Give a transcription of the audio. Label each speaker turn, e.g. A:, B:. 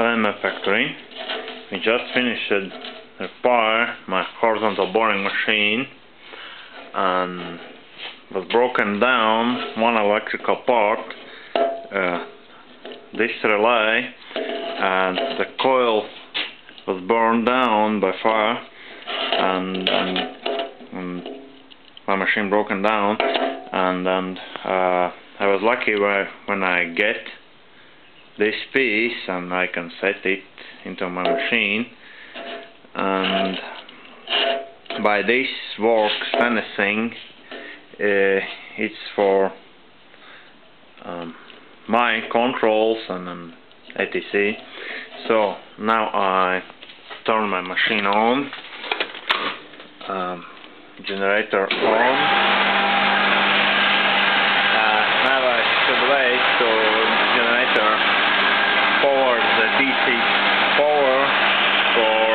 A: Helena factory. We just finished repair my horizontal boring machine and was broken down one electrical part uh, this relay and the coil was burned down by fire and, and, and my machine broken down and, and uh, I was lucky when I get this piece and I can set it into my machine and by this works anything uh, it's for um, my controls and um, etc so now I turn my machine on um, generator on. Uh, now I should wait to DC4 for